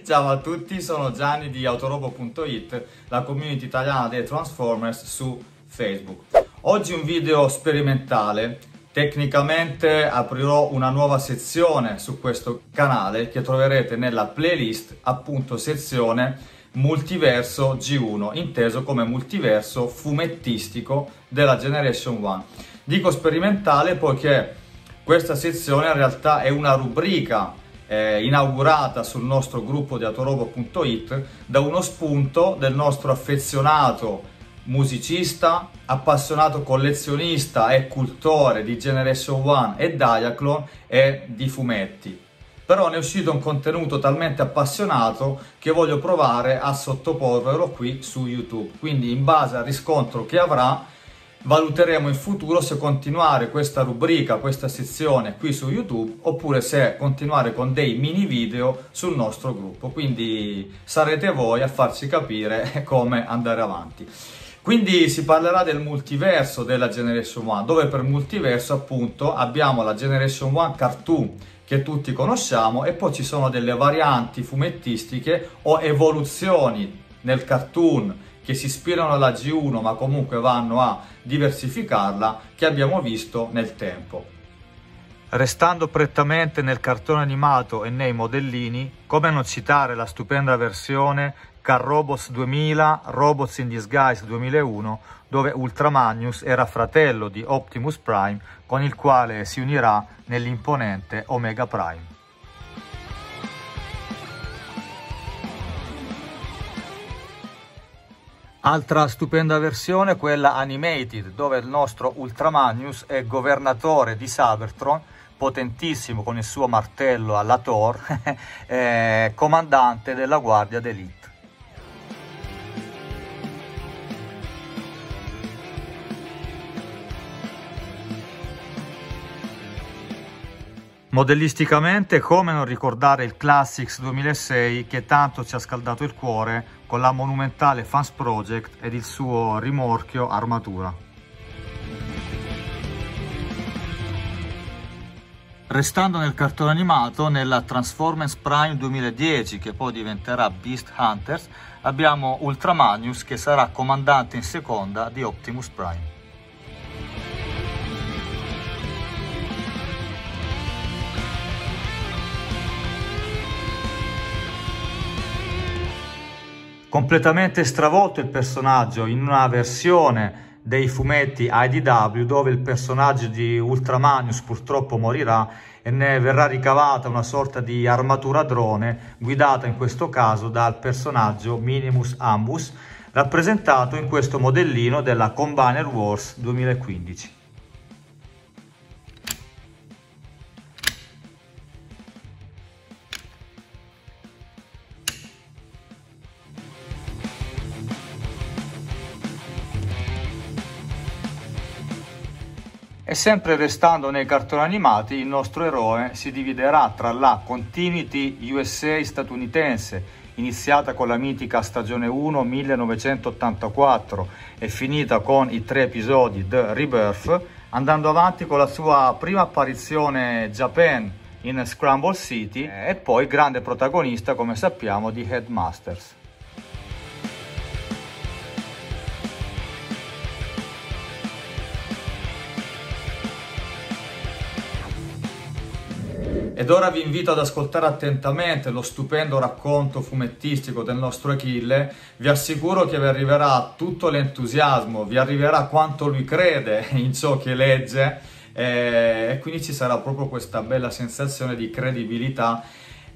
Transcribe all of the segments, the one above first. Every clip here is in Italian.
Ciao a tutti, sono Gianni di Autorobo.it, la community italiana dei Transformers su Facebook. Oggi un video sperimentale, tecnicamente aprirò una nuova sezione su questo canale che troverete nella playlist, appunto sezione multiverso G1, inteso come multiverso fumettistico della Generation 1. Dico sperimentale poiché questa sezione in realtà è una rubrica eh, inaugurata sul nostro gruppo di atorobo.it da uno spunto del nostro affezionato musicista, appassionato collezionista e cultore di Generation 1 e Diaclone e di fumetti. Però ne è uscito un contenuto talmente appassionato che voglio provare a sottoporvelo qui su YouTube. Quindi in base al riscontro che avrà valuteremo in futuro se continuare questa rubrica, questa sezione qui su YouTube oppure se continuare con dei mini video sul nostro gruppo. Quindi sarete voi a farci capire come andare avanti. Quindi si parlerà del multiverso della Generation 1, dove per multiverso appunto abbiamo la Generation 1 cartoon che tutti conosciamo e poi ci sono delle varianti fumettistiche o evoluzioni nel cartoon che si ispirano alla G1 ma comunque vanno a diversificarla che abbiamo visto nel tempo. Restando prettamente nel cartone animato e nei modellini, come non citare la stupenda versione Car Robots 2000, Robots in Disguise 2001, dove Ultramagnus era fratello di Optimus Prime, con il quale si unirà nell'imponente Omega Prime. Altra stupenda versione, quella animated, dove il nostro Ultramagnus è governatore di Cybertron, potentissimo con il suo martello alla Thor, comandante della Guardia d'Elite. Modellisticamente come non ricordare il Classics 2006 che tanto ci ha scaldato il cuore con la monumentale Fans Project ed il suo rimorchio armatura. Restando nel cartone animato, nella Transformers Prime 2010, che poi diventerà Beast Hunters, abbiamo Ultramagnus che sarà comandante in seconda di Optimus Prime. Completamente stravolto il personaggio in una versione dei fumetti IDW dove il personaggio di Ultramanius purtroppo morirà e ne verrà ricavata una sorta di armatura drone guidata in questo caso dal personaggio Minimus Ambus rappresentato in questo modellino della Combiner Wars 2015. E sempre restando nei cartoni animati, il nostro eroe si dividerà tra la Continuity USA statunitense, iniziata con la mitica stagione 1 1984 e finita con i tre episodi The Rebirth, andando avanti con la sua prima apparizione Japan in Scramble City e poi grande protagonista, come sappiamo, di Headmasters. Ed ora vi invito ad ascoltare attentamente lo stupendo racconto fumettistico del nostro Achille. Vi assicuro che vi arriverà tutto l'entusiasmo, vi arriverà quanto lui crede in ciò che legge eh, e quindi ci sarà proprio questa bella sensazione di credibilità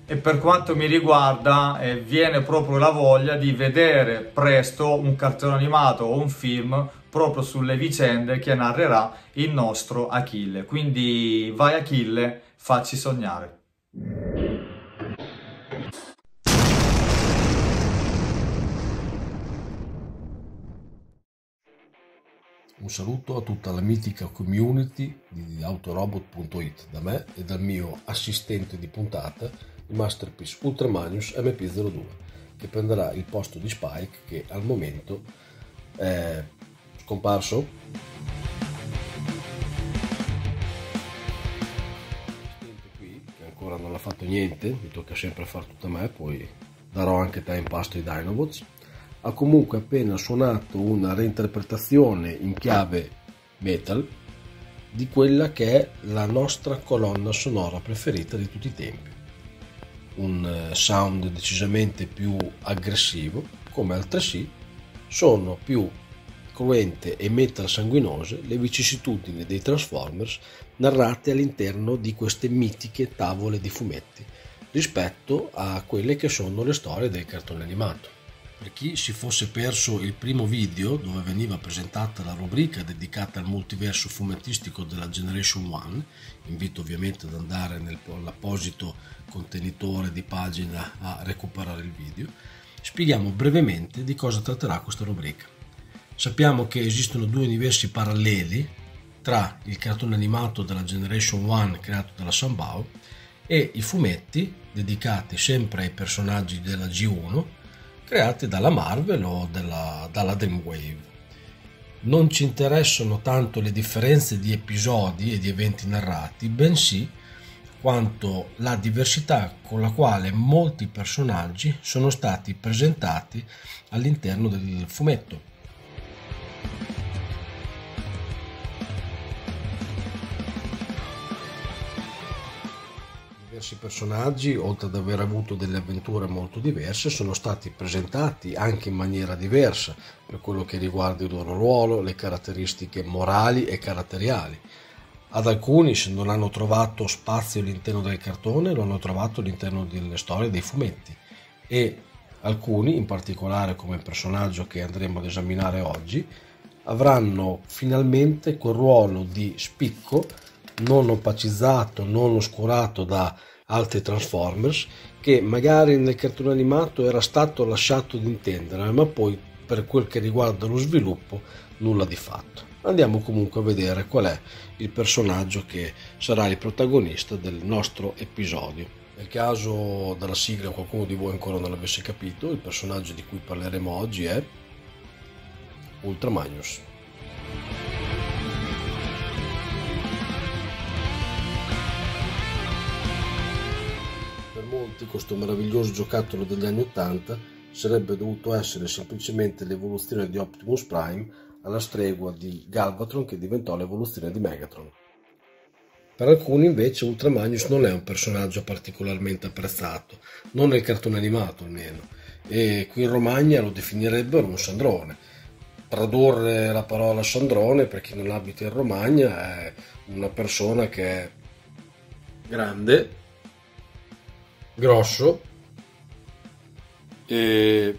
e per quanto mi riguarda eh, viene proprio la voglia di vedere presto un cartone animato o un film proprio sulle vicende che narrerà il nostro Achille. Quindi vai Achille, facci sognare. Un saluto a tutta la mitica community di autorobot.it da me e dal mio assistente di puntata, il Masterpiece Ultramanius MP02, che prenderà il posto di Spike che al momento è scomparso fatto niente, mi tocca sempre fare tutto a me, poi darò anche te in pasto i Dinobots, ha comunque appena suonato una reinterpretazione in chiave metal di quella che è la nostra colonna sonora preferita di tutti i tempi. Un eh, sound decisamente più aggressivo, come altresì sono più cruente e metal sanguinose le vicissitudini dei Transformers narrate all'interno di queste mitiche tavole di fumetti rispetto a quelle che sono le storie del cartone animato. Per chi si fosse perso il primo video dove veniva presentata la rubrica dedicata al multiverso fumettistico della Generation One, invito ovviamente ad andare nell'apposito contenitore di pagina a recuperare il video, spieghiamo brevemente di cosa tratterà questa rubrica. Sappiamo che esistono due universi paralleli tra il cartone animato della Generation One creato dalla Sambao e i fumetti dedicati sempre ai personaggi della G1 creati dalla Marvel o della, dalla Dreamwave. Non ci interessano tanto le differenze di episodi e di eventi narrati, bensì quanto la diversità con la quale molti personaggi sono stati presentati all'interno del fumetto. Diversi personaggi, oltre ad aver avuto delle avventure molto diverse, sono stati presentati anche in maniera diversa per quello che riguarda il loro ruolo, le caratteristiche morali e caratteriali. Ad alcuni, se non hanno trovato spazio all'interno del cartone, lo hanno trovato all'interno delle storie dei fumetti e alcuni, in particolare come il personaggio che andremo ad esaminare oggi, avranno finalmente quel ruolo di spicco non opacizzato, non oscurato da altri Transformers che magari nel cartone animato era stato lasciato di intendere, ma poi per quel che riguarda lo sviluppo nulla di fatto. Andiamo comunque a vedere qual è il personaggio che sarà il protagonista del nostro episodio. Nel caso della sigla qualcuno di voi ancora non l'avesse capito, il personaggio di cui parleremo oggi è Ultramagnus. Molti questo meraviglioso giocattolo degli anni 80 sarebbe dovuto essere semplicemente l'evoluzione di Optimus Prime alla stregua di Galvatron che diventò l'evoluzione di Megatron. Per alcuni invece Ultramagnus non è un personaggio particolarmente apprezzato, non nel cartone animato almeno, e qui in Romagna lo definirebbero un Sandrone. Tradurre la parola Sandrone per chi non abita in Romagna è una persona che è grande, grosso e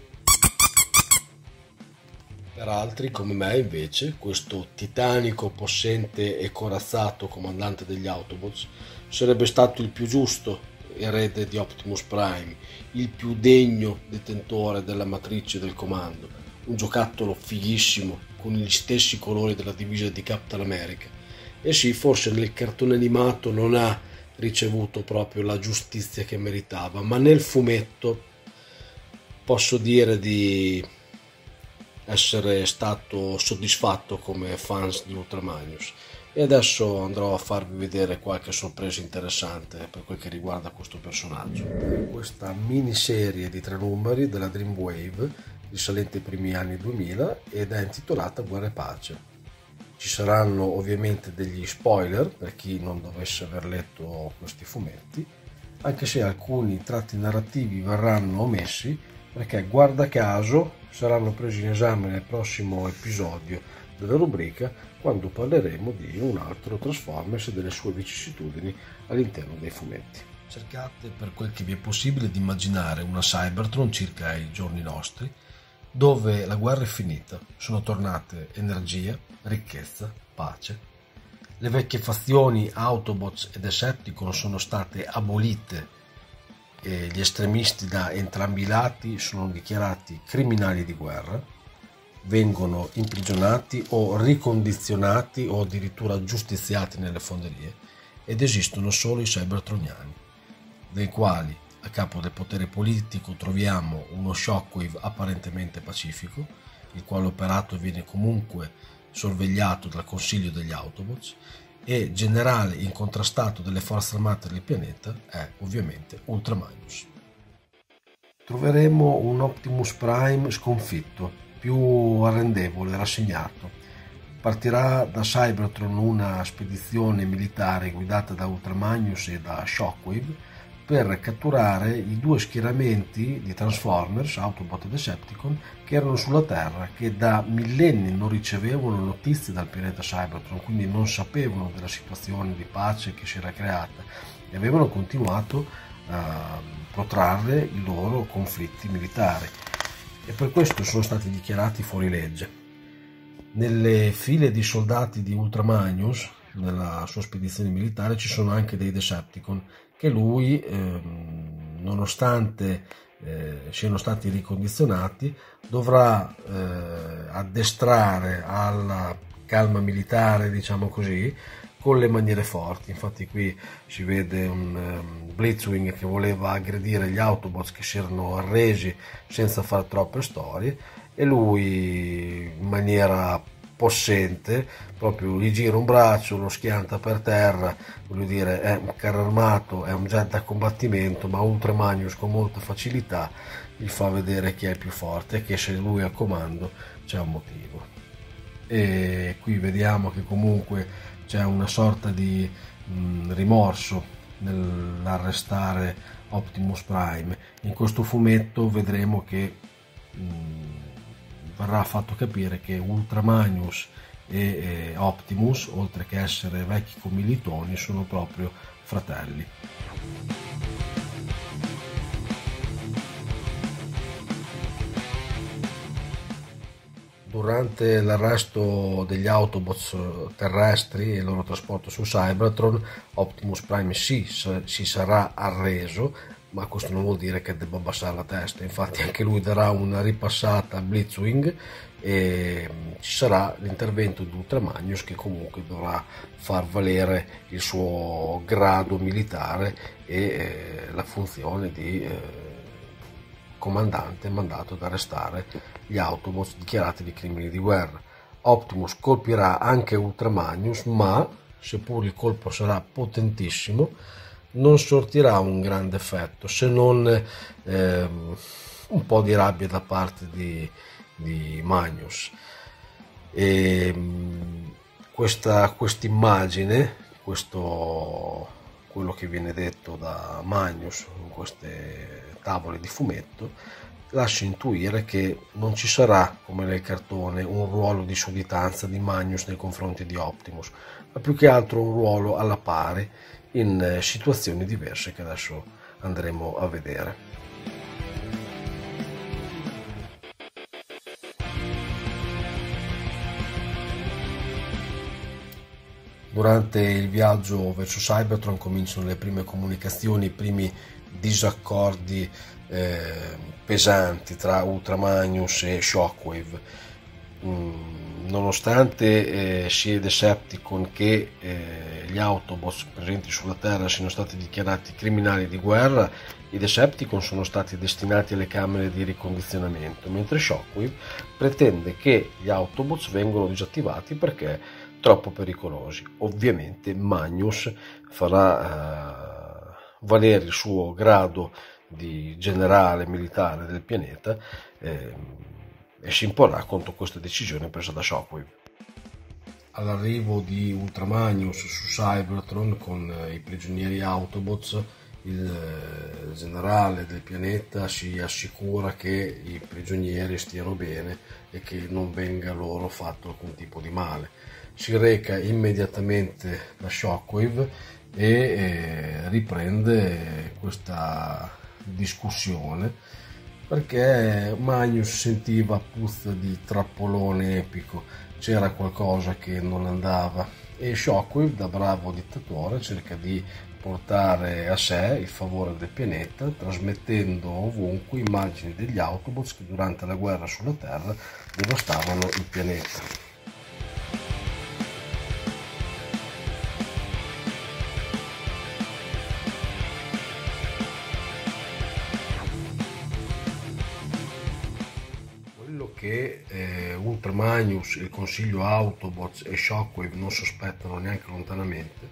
per altri come me invece questo titanico, possente e corazzato comandante degli Autobots sarebbe stato il più giusto erede di Optimus Prime, il più degno detentore della matrice del comando, un giocattolo fighissimo con gli stessi colori della divisa di Captain America. E sì, forse nel cartone animato non ha ricevuto proprio la giustizia che meritava, ma nel fumetto posso dire di essere stato soddisfatto come fans di Ultramagnus e adesso andrò a farvi vedere qualche sorpresa interessante per quel che riguarda questo personaggio. Questa miniserie di tre numeri della Dreamwave risalente ai primi anni 2000 ed è intitolata Guerra e Pace. Ci saranno ovviamente degli spoiler per chi non dovesse aver letto questi fumetti, anche se alcuni tratti narrativi verranno omessi perché guarda caso saranno presi in esame nel prossimo episodio della rubrica quando parleremo di un altro Transformers e delle sue vicissitudini all'interno dei fumetti. Cercate per quel che vi è possibile di immaginare una Cybertron circa ai giorni nostri dove la guerra è finita, sono tornate energia, ricchezza, pace. Le vecchie fazioni Autobots e Decepticon sono state abolite e gli estremisti da entrambi i lati sono dichiarati criminali di guerra, vengono imprigionati o ricondizionati o addirittura giustiziati nelle fonderie ed esistono solo i cybertroniani, dei quali a capo del potere politico troviamo uno shockwave apparentemente pacifico, il quale operato viene comunque sorvegliato dal Consiglio degli Autobots, e generale incontrastato delle forze armate del pianeta è ovviamente Ultramagnus. Troveremo un Optimus Prime sconfitto, più arrendevole, rassegnato. Partirà da Cybertron una spedizione militare guidata da Ultramagnus e da Shockwave per catturare i due schieramenti di Transformers, Autobot e Decepticon, che erano sulla Terra, che da millenni non ricevevano notizie dal pianeta Cybertron, quindi non sapevano della situazione di pace che si era creata e avevano continuato a protrarre i loro conflitti militari e per questo sono stati dichiarati fuori legge. Nelle file di soldati di Ultramagnus, nella sua spedizione militare, ci sono anche dei Decepticon che lui, ehm, nonostante eh, siano stati ricondizionati, dovrà eh, addestrare alla calma militare, diciamo così, con le maniere forti. Infatti qui si vede un um, Blitzwing che voleva aggredire gli Autobots che si erano arresi senza fare troppe storie e lui in maniera possente, proprio gli gira un braccio, lo schianta per terra, voglio dire è un carro armato, è un jet da combattimento, ma Ultramagnus con molta facilità gli fa vedere chi è più forte e che se lui è a comando c'è un motivo. E qui vediamo che comunque c'è una sorta di mh, rimorso nell'arrestare Optimus Prime. In questo fumetto vedremo che mh, verrà fatto capire che Ultramagnus e eh, Optimus, oltre che essere vecchi commilitoni, sono proprio fratelli. Durante l'arresto degli Autobots terrestri e il loro trasporto su Cybertron, Optimus Prime sì, si sarà arreso, ma questo non vuol dire che debba abbassare la testa, infatti anche lui darà una ripassata a Blitzwing e ci sarà l'intervento di Ultramagnus che comunque dovrà far valere il suo grado militare e eh, la funzione di eh, comandante mandato ad arrestare gli Autobots dichiarati di crimini di guerra. Optimus colpirà anche Ultramagnus, ma seppur il colpo sarà potentissimo, non sortirà un grande effetto se non eh, un po' di rabbia da parte di, di Magnus. E, questa immagine, quello che viene detto da Magnus in queste tavole di fumetto, lascia intuire che non ci sarà, come nel cartone, un ruolo di sudditanza di Magnus nei confronti di Optimus, ma più che altro un ruolo alla pari in eh, situazioni diverse che adesso andremo a vedere. Durante il viaggio verso Cybertron cominciano le prime comunicazioni, i primi disaccordi eh, pesanti tra Ultramagnus e Shockwave. Mm nonostante eh, sia i Decepticon che eh, gli Autobots presenti sulla Terra siano stati dichiarati criminali di guerra, i Decepticon sono stati destinati alle camere di ricondizionamento, mentre Shockwave pretende che gli Autobots vengano disattivati perché troppo pericolosi. Ovviamente Magnus farà eh, valere il suo grado di generale militare del pianeta. E si imporrà contro questa decisione presa da Shockwave. All'arrivo di Ultramagnus su Cybertron con eh, i prigionieri Autobots, il eh, generale del pianeta si assicura che i prigionieri stiano bene e che non venga loro fatto alcun tipo di male. Si reca immediatamente da Shockwave e eh, riprende questa discussione perché Magnus sentiva puzza di trappolone epico, c'era qualcosa che non andava e Shockwave da bravo dittatore cerca di portare a sé il favore del pianeta trasmettendo ovunque immagini degli Autobots che durante la guerra sulla Terra devastavano il pianeta. Ultramanius, il consiglio Autobots e Shockwave non sospettano neanche lontanamente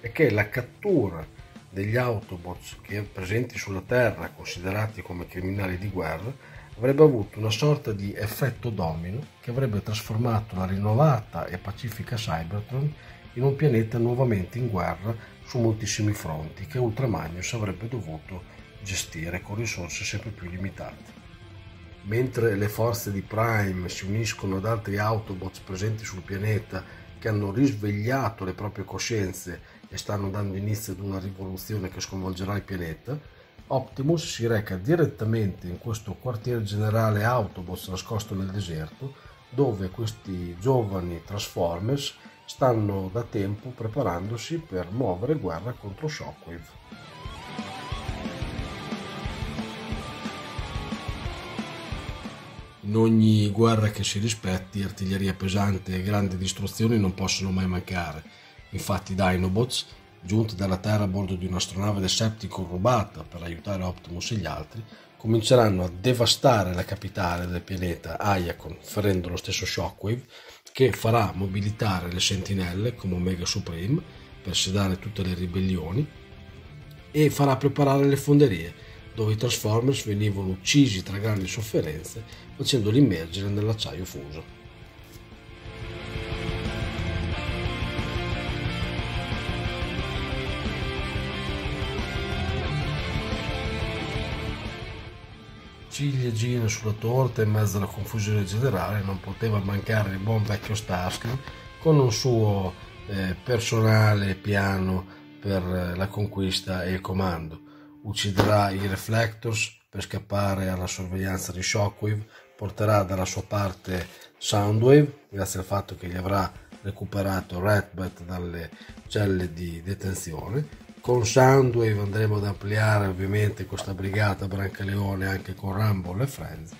è che la cattura degli Autobots che presenti sulla Terra, considerati come criminali di guerra, avrebbe avuto una sorta di effetto domino che avrebbe trasformato la rinnovata e pacifica Cybertron in un pianeta nuovamente in guerra su moltissimi fronti che Ultramanius avrebbe dovuto gestire con risorse sempre più limitate. Mentre le forze di Prime si uniscono ad altri Autobots presenti sul pianeta che hanno risvegliato le proprie coscienze e stanno dando inizio ad una rivoluzione che sconvolgerà il pianeta, Optimus si reca direttamente in questo quartier generale Autobots nascosto nel deserto, dove questi giovani Transformers stanno da tempo preparandosi per muovere guerra contro Shockwave. In ogni guerra che si rispetti, artiglieria pesante e grandi distruzioni non possono mai mancare. Infatti Dinobots, giunti dalla Terra a bordo di un'astronave Decepticon rubata per aiutare Optimus e gli altri, cominceranno a devastare la capitale del pianeta, Ayakon, ferendo lo stesso Shockwave, che farà mobilitare le sentinelle come Omega Supreme per sedare tutte le ribellioni e farà preparare le fonderie dove i Transformers venivano uccisi tra grandi sofferenze facendoli immergere nell'acciaio fuso. ciliegine sulla torta in mezzo alla confusione generale non poteva mancare il buon vecchio Starsky con un suo eh, personale piano per eh, la conquista e il comando ucciderà i Reflectors per scappare alla sorveglianza di Shockwave, porterà dalla sua parte Soundwave, grazie al fatto che gli avrà recuperato Ratbat dalle celle di detenzione. Con Soundwave andremo ad ampliare ovviamente questa brigata Brancaleone anche con Rumble e Friends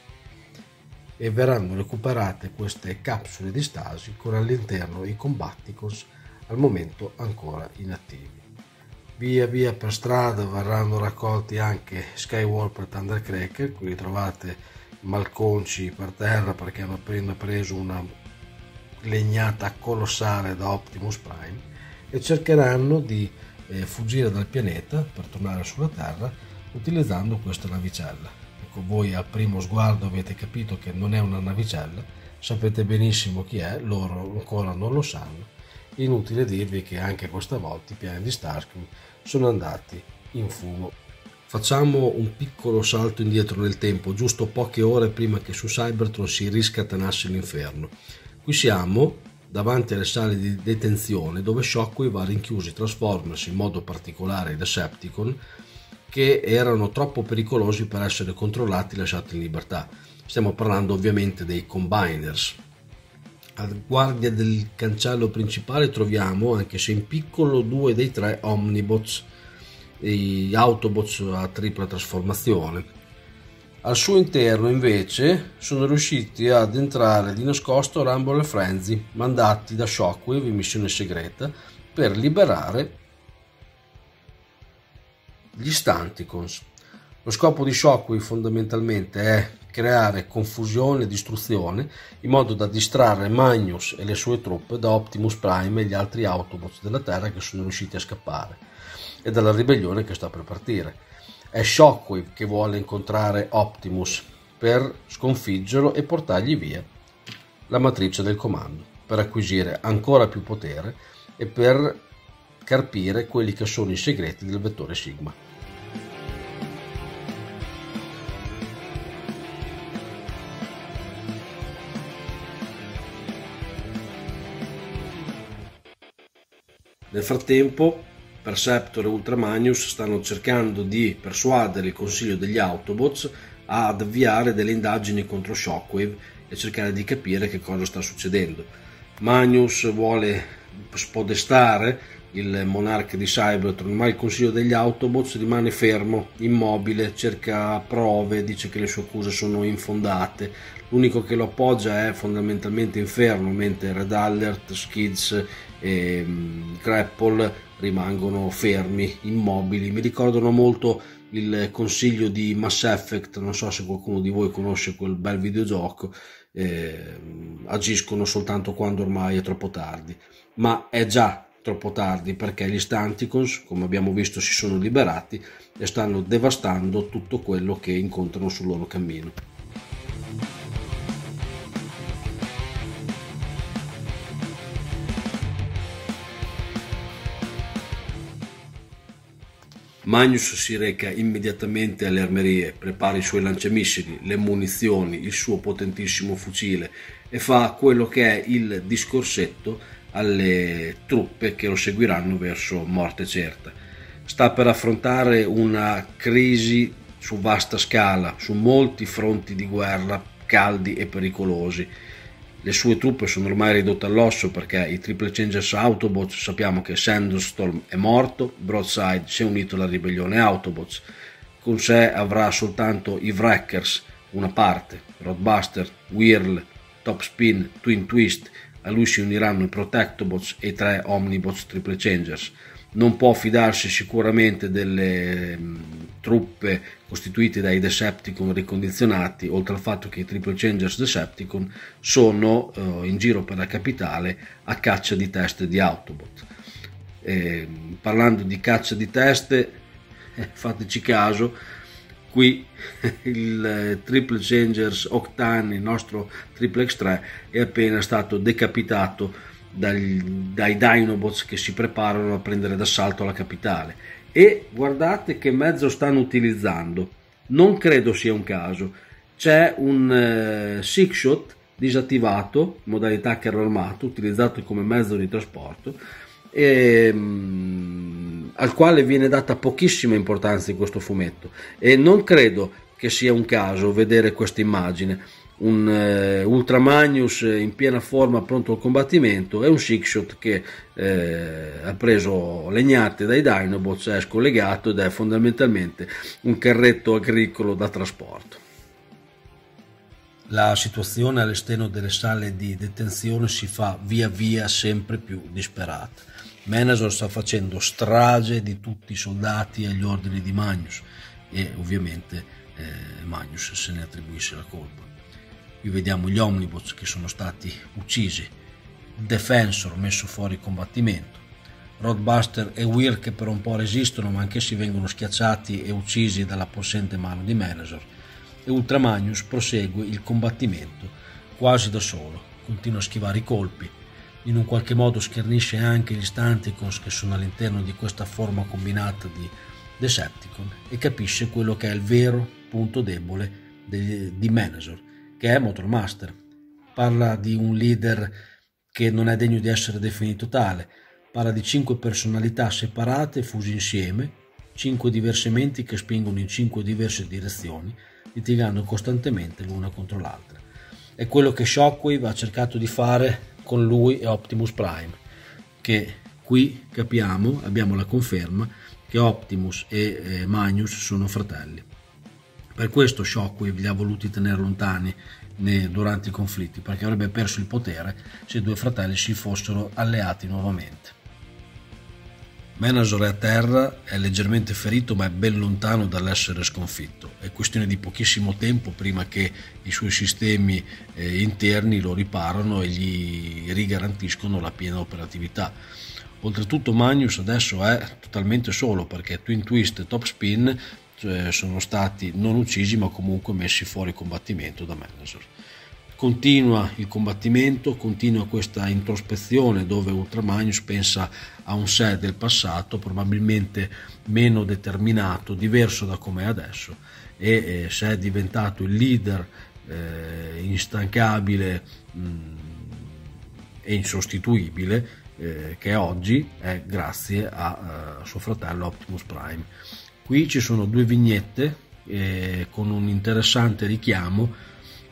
e verranno recuperate queste capsule di stasi con all'interno i Combaticons al momento ancora inattivi. Via via per strada verranno raccolti anche Skywalker e Thundercracker, qui trovate malconci per terra perché hanno appena preso una legnata colossale da Optimus Prime e cercheranno di eh, fuggire dal pianeta per tornare sulla Terra utilizzando questa navicella. Ecco, voi a primo sguardo avete capito che non è una navicella, sapete benissimo chi è, loro ancora non lo sanno. Inutile dirvi che anche questa volta i piani di Starscream sono andati in fumo. Facciamo un piccolo salto indietro nel tempo, giusto poche ore prima che su Cybertron si riscatanasse l'inferno. Qui siamo davanti alle sale di detenzione dove Shockwave ha rinchiuso i Transformers, in modo particolare i Decepticon, che erano troppo pericolosi per essere controllati e lasciati in libertà. Stiamo parlando ovviamente dei Combiners. A guardia del cancello principale troviamo, anche se in piccolo, due dei tre Omnibots, gli Autobots a tripla trasformazione. Al suo interno invece sono riusciti ad entrare di nascosto Rumble e Frenzy, mandati da Shockwave in missione segreta per liberare gli Stanticons. Lo scopo di Shockwave fondamentalmente è creare confusione e distruzione in modo da distrarre Magnus e le sue truppe da Optimus Prime e gli altri Autobots della Terra che sono riusciti a scappare e dalla ribellione che sta per partire. È Shockwave che vuole incontrare Optimus per sconfiggerlo e portargli via la matrice del comando, per acquisire ancora più potere e per carpire quelli che sono i segreti del vettore Sigma. Nel frattempo, Perceptor e Ultramanius stanno cercando di persuadere il consiglio degli Autobots ad avviare delle indagini contro Shockwave e cercare di capire che cosa sta succedendo. Manius vuole spodestare il monarca di Cybertron, ma il consiglio degli Autobots rimane fermo, immobile, cerca prove, dice che le sue accuse sono infondate. L'unico che lo appoggia è fondamentalmente Inferno, mentre Red Alert, Skids e um, Grapple rimangono fermi, immobili. Mi ricordano molto il consiglio di Mass Effect, non so se qualcuno di voi conosce quel bel videogioco, eh, agiscono soltanto quando ormai è troppo tardi, ma è già troppo tardi perché gli Stanticons, come abbiamo visto, si sono liberati e stanno devastando tutto quello che incontrano sul loro cammino. Magnus si reca immediatamente alle armerie, prepara i suoi lanciamissili, le munizioni, il suo potentissimo fucile e fa quello che è il discorsetto alle truppe che lo seguiranno verso morte certa. Sta per affrontare una crisi su vasta scala, su molti fronti di guerra caldi e pericolosi le sue truppe sono ormai ridotte all'osso perché i Triple Changers Autobots sappiamo che Sandstorm è morto, Broadside si è unito alla ribellione Autobots, con sé avrà soltanto i Wreckers, una parte, Roadbuster, Whirl, Top Spin, Twin Twist, a lui si uniranno i Protectobots e i tre Omnibots Triple Changers non può fidarsi sicuramente delle mh, mm, truppe costituite dai Decepticon ricondizionati, oltre al fatto che i Triple Changers Decepticon sono uh, in giro per la capitale a caccia di teste di Autobot. E, parlando di caccia di teste, eh, fateci caso, qui il eh, Triple Changers Octane, il nostro Triple X3, è appena stato decapitato dai, dai Dinobots che si preparano a prendere d'assalto la capitale. E guardate che mezzo stanno utilizzando. Non credo sia un caso. C'è un eh, six shot disattivato, modalità carro armato, utilizzato come mezzo di trasporto, e, mh, mm, al quale viene data pochissima importanza in questo fumetto. E non credo che sia un caso vedere questa immagine un eh, Ultra Magnus in piena forma pronto al combattimento e un Six Shot che eh, ha preso legnate dai Dinobots, è scollegato ed è fondamentalmente un carretto agricolo da trasporto. La situazione all'esterno delle sale di detenzione si fa via via sempre più disperata. Menasor sta facendo strage di tutti i soldati agli ordini di Magnus e ovviamente eh, Magnus se ne attribuisce la colpa. Qui vediamo gli omnibus che sono stati uccisi, Defensor messo fuori combattimento, Roadbuster e Weir che per un po' resistono ma anch'essi vengono schiacciati e uccisi dalla possente mano di Menazor e Ultramagnus prosegue il combattimento quasi da solo, continua a schivare i colpi, in un qualche modo schernisce anche gli Stanticons che sono all'interno di questa forma combinata di Decepticon e capisce quello che è il vero punto debole di, Menazor che è Motormaster. Parla di un leader che non è degno di essere definito tale, parla di cinque personalità separate fuse insieme, cinque diverse menti che spingono in cinque diverse direzioni, litigando costantemente l'una contro l'altra. È quello che Shockwave ha cercato di fare con lui e Optimus Prime, che qui capiamo, abbiamo la conferma che Optimus e eh, Magnus sono fratelli. Per questo Shockwave li ha voluti tenere lontani durante i conflitti, perché avrebbe perso il potere se i due fratelli si fossero alleati nuovamente. Menasor è a terra, è leggermente ferito ma è ben lontano dall'essere sconfitto. È questione di pochissimo tempo prima che i suoi sistemi eh, interni lo riparano e gli rigarantiscono la piena operatività. Oltretutto Magnus adesso è totalmente solo perché Twin Twist e Top Spin cioè sono stati non uccisi ma comunque messi fuori combattimento da Menasor. Continua il combattimento, continua questa introspezione dove Ultramagnus pensa a un sé del passato, probabilmente meno determinato, diverso da come è adesso, e eh, se è diventato il leader eh, instancabile mh, mm, e insostituibile eh, che è oggi è grazie a, a suo fratello Optimus Prime. Qui ci sono due vignette eh, con un interessante richiamo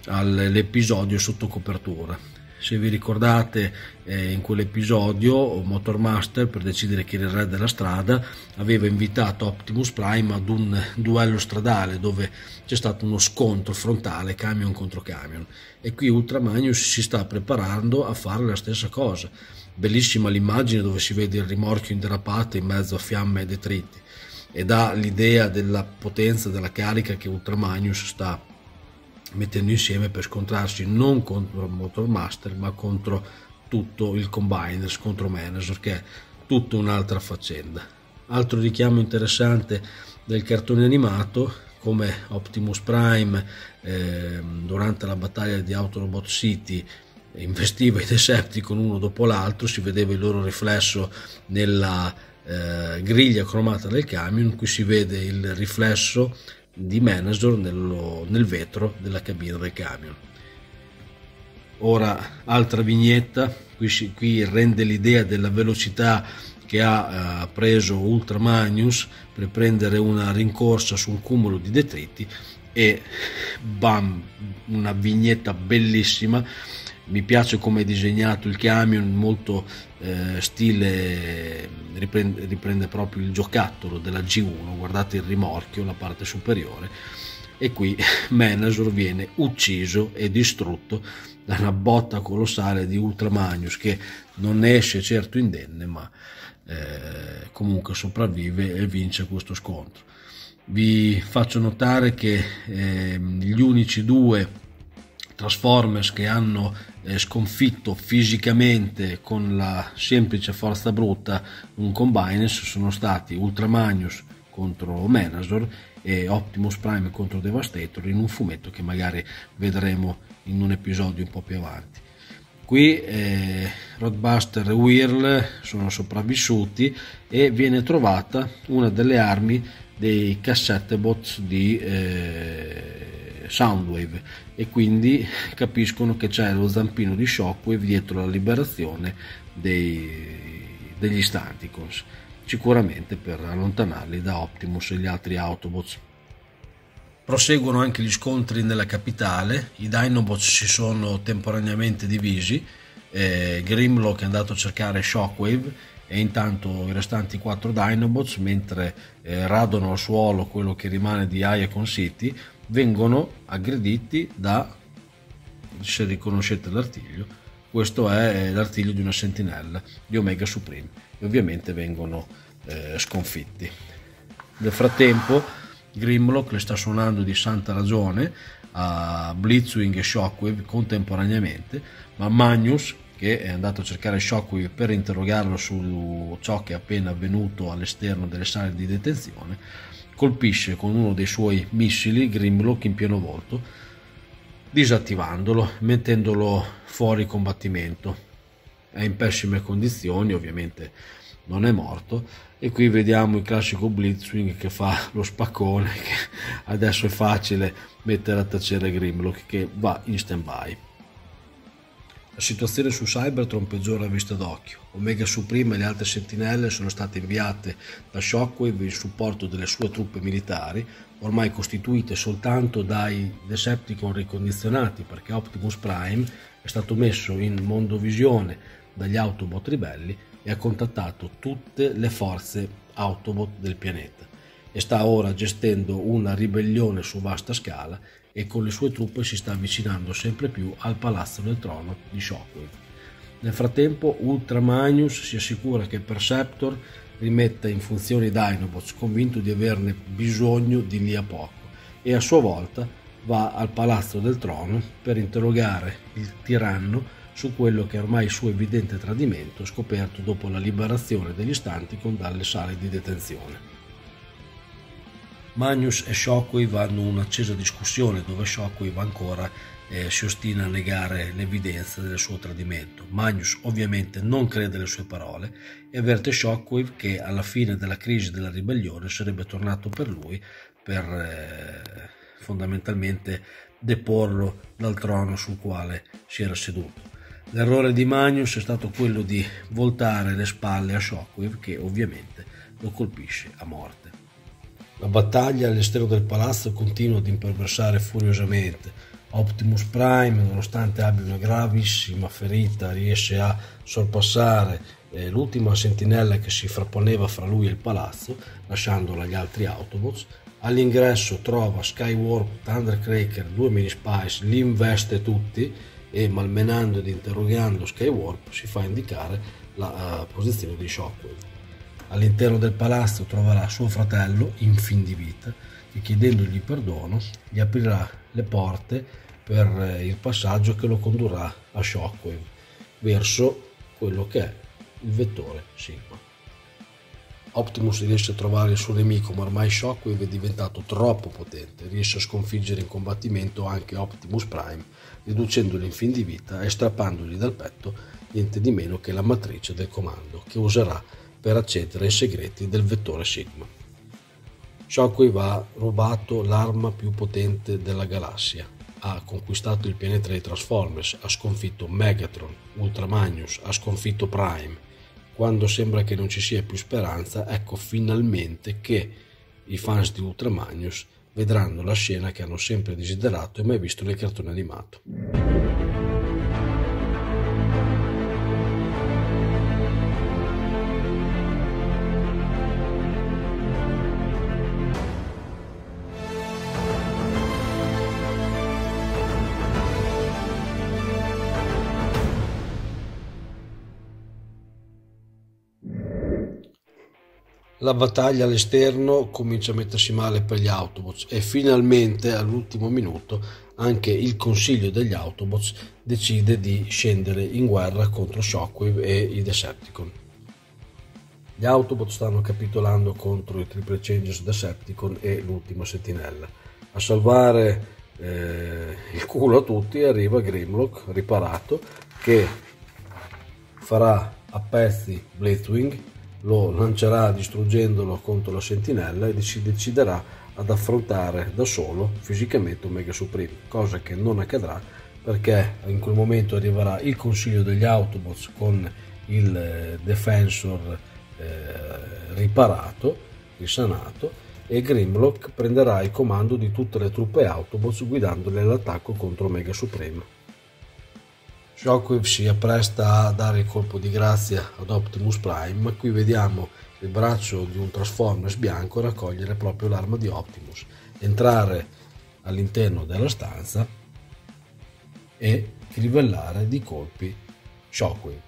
all'episodio sotto copertura. Se vi ricordate, eh, in quell'episodio Motormaster, per decidere chi era il re della strada, aveva invitato Optimus Prime ad un duello stradale dove c'è stato uno scontro frontale camion contro camion. E qui Ultramagnus si sta preparando a fare la stessa cosa. Bellissima l'immagine dove si vede il rimorchio inderapato in mezzo a fiamme e detriti e dà l'idea della potenza della carica che Ultramagnus sta mettendo insieme per scontrarsi non contro Motormaster ma contro tutto il Combiners, contro Manager che è tutta un'altra faccenda. Altro richiamo interessante del cartone animato come Optimus Prime eh, durante la battaglia di Autorobot City investiva i Decepticon uno dopo l'altro, si vedeva il loro riflesso nella eh, griglia cromata del camion, qui si vede il riflesso di Manager nello, nel vetro della cabina del camion. Ora, altra vignetta, qui, qui rende l'idea della velocità che ha eh, preso Ultra Magnus per prendere una rincorsa su un cumulo di detriti e bam, una vignetta bellissima mi piace come è disegnato il camion molto eh, stile riprende, riprende, proprio il giocattolo della G1 guardate il rimorchio la parte superiore e qui Manager viene ucciso e distrutto da una botta colossale di Ultra Magnus che non esce certo indenne ma eh, comunque sopravvive e vince questo scontro. Vi faccio notare che eh, gli unici due Transformers che hanno eh, sconfitto fisicamente con la semplice forza brutta un Combiners sono stati Ultramagnus contro Menazor e Optimus Prime contro Devastator in un fumetto che magari vedremo in un episodio un po' più avanti. Qui eh, Roadbuster e Whirl sono sopravvissuti e viene trovata una delle armi dei cassette bots di eh, Soundwave e quindi capiscono che c'è lo zampino di Shockwave dietro la liberazione dei, degli Stanticons, sicuramente per allontanarli da Optimus e gli altri Autobots. Proseguono anche gli scontri nella capitale, i Dinobots si sono temporaneamente divisi, eh, Grimlock è andato a cercare Shockwave e intanto i restanti quattro Dinobots, mentre eh, radono al suolo quello che rimane di Iacon City, vengono aggrediti da, se riconoscete l'artiglio, questo è l'artiglio di una sentinella di Omega Supreme e ovviamente vengono eh, sconfitti. Nel frattempo Grimlock le sta suonando di santa ragione a Blitzwing e Shockwave contemporaneamente, ma Magnus, che è andato a cercare Shockwave per interrogarlo su ciò che è appena avvenuto all'esterno delle sale di detenzione, colpisce con uno dei suoi missili Grimlock in pieno volto, disattivandolo, mettendolo fuori combattimento. È in pessime condizioni, ovviamente non è morto e qui vediamo il classico Blitzwing che fa lo spaccone che adesso è facile mettere a tacere Grimlock che va in stand by la situazione su Cybertron peggiora a vista d'occhio. Omega Supreme e le altre sentinelle sono state inviate da Shockwave in supporto delle sue truppe militari, ormai costituite soltanto dai Decepticon ricondizionati, perché Optimus Prime è stato messo in mondovisione dagli Autobot ribelli e ha contattato tutte le forze Autobot del pianeta e sta ora gestendo una ribellione su vasta scala e con le sue truppe si sta avvicinando sempre più al palazzo del trono di Shockwave. Nel frattempo Ultra Magnus si assicura che Perceptor rimetta in funzione i Dinobots convinto di averne bisogno di lì a poco e a sua volta va al palazzo del trono per interrogare il tiranno su quello che è ormai il suo evidente tradimento scoperto dopo la liberazione degli Stanticon dalle sale di detenzione. Magnus e Shockwave hanno un'accesa discussione dove Shockwave ancora eh, si ostina a negare l'evidenza del suo tradimento. Magnus ovviamente non crede alle sue parole e avverte Shockwave che alla fine della crisi della ribellione sarebbe tornato per lui per eh, fondamentalmente deporlo dal trono sul quale si era seduto. L'errore di Magnus è stato quello di voltare le spalle a Shockwave che ovviamente lo colpisce a morte. La battaglia all'esterno del palazzo continua ad imperversare furiosamente. Optimus Prime, nonostante abbia una gravissima ferita, riesce a sorpassare eh, l'ultima sentinella che si frapponeva fra lui e il palazzo, lasciandola agli altri Autobots. All'ingresso trova Skywarp, Thundercracker, due mini spies, li investe tutti e malmenando ed interrogando Skywarp si fa indicare la uh, posizione di Shockwave. All'interno del palazzo troverà suo fratello in fin di vita che chiedendogli perdono gli aprirà le porte per il passaggio che lo condurrà a Shockwave verso quello che è il vettore Sigma. Optimus riesce a trovare il suo nemico, ma ormai Shockwave è diventato troppo potente, riesce a sconfiggere in combattimento anche Optimus Prime, riducendolo in fin di vita e strappandogli dal petto niente di meno che la matrice del comando, che userà per accedere ai segreti del vettore Sigma. Shockwave ha rubato l'arma più potente della galassia, ha conquistato il pianeta dei Transformers, ha sconfitto Megatron, Ultramagnus, ha sconfitto Prime, quando sembra che non ci sia più speranza, ecco finalmente che i fans di Ultramagnus vedranno la scena che hanno sempre desiderato e mai visto nel cartone animato. La battaglia all'esterno comincia a mettersi male per gli Autobots e finalmente all'ultimo minuto anche il consiglio degli Autobots decide di scendere in guerra contro Shockwave e i Decepticon. Gli Autobots stanno capitolando contro i Triple Changes Decepticon e l'ultima sentinella. A salvare eh, il culo a tutti arriva Grimlock riparato che farà a pezzi Blitzwing lo lancerà distruggendolo contro la sentinella e si deciderà ad affrontare da solo fisicamente Omega Supreme, cosa che non accadrà perché in quel momento arriverà il consiglio degli Autobots con il eh, Defensor eh, riparato, risanato, e Grimlock prenderà il comando di tutte le truppe Autobots guidandole all'attacco contro Omega Supreme. Shockwave si appresta a dare il colpo di grazia ad Optimus Prime, ma qui vediamo il braccio di un Transformers bianco raccogliere proprio l'arma di Optimus, entrare all'interno della stanza e crivellare di colpi Shockwave.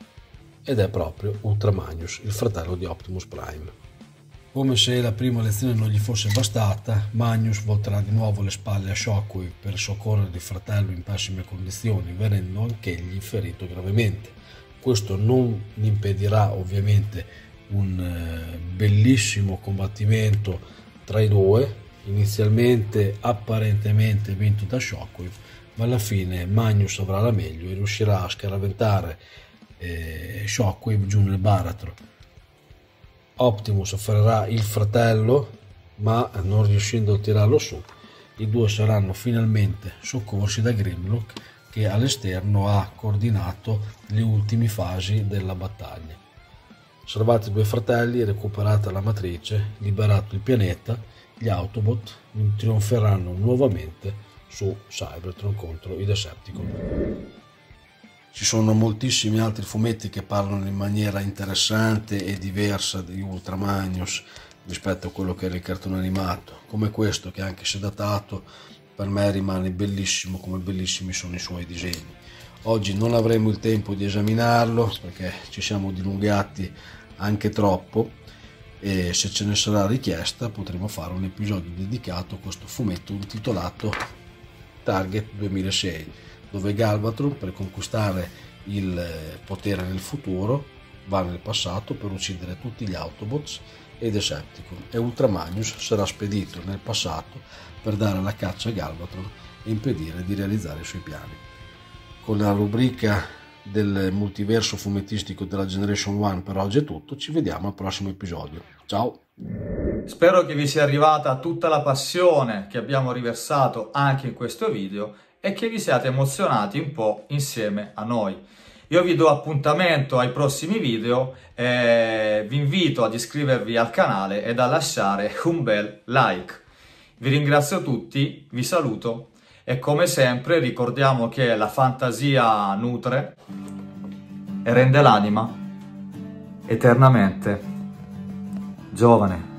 Ed è proprio Ultramagnus, il fratello di Optimus Prime. Come se la prima lezione non gli fosse bastata, Magnus volterà di nuovo le spalle a Shockwave per soccorrere il fratello in pessime condizioni, venendo anch'egli ferito gravemente. Questo non impedirà ovviamente un eh, bellissimo combattimento tra i due, inizialmente apparentemente vinto da Shockwave, ma alla fine Magnus avrà la meglio e riuscirà a scaraventare eh, Shockwave giù nel baratro Optimus ferrerà il fratello, ma non riuscendo a tirarlo su, i due saranno finalmente soccorsi da Grimlock che all'esterno ha coordinato le ultime fasi della battaglia. Salvati i due fratelli, recuperata la matrice, liberato il pianeta, gli Autobot trionferanno nuovamente su Cybertron contro i Decepticon. Ci sono moltissimi altri fumetti che parlano in maniera interessante e diversa di Ultramagnus rispetto a quello che era il cartone animato, come questo che anche se datato per me rimane bellissimo come bellissimi sono i suoi disegni. Oggi non avremo il tempo di esaminarlo perché ci siamo dilungati anche troppo e se ce ne sarà richiesta potremo fare un episodio dedicato a questo fumetto intitolato Target 2006 dove Galvatron per conquistare il eh, potere nel futuro va nel passato per uccidere tutti gli Autobots e Decepticon e Ultramagnus sarà spedito nel passato per dare la caccia a Galvatron e impedire di realizzare i suoi piani. Con la rubrica del multiverso fumettistico della Generation 1 per oggi è tutto, ci vediamo al prossimo episodio. Ciao! Spero che vi sia arrivata tutta la passione che abbiamo riversato anche in questo video e che vi siate emozionati un po' insieme a noi. Io vi do appuntamento ai prossimi video e vi invito ad iscrivervi al canale ed a lasciare un bel like. Vi ringrazio tutti, vi saluto e come sempre ricordiamo che la fantasia nutre e rende l'anima eternamente giovane.